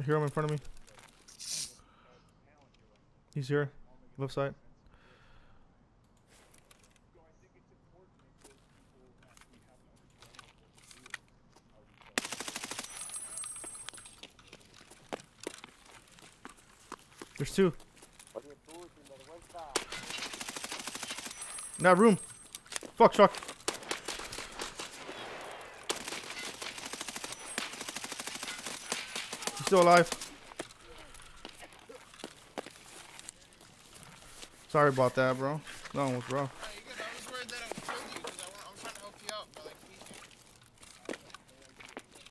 I hear him in front of me. He's here. Left side. There's two. In that room. Fuck, truck. still alive. Sorry about that, bro. That one was rough.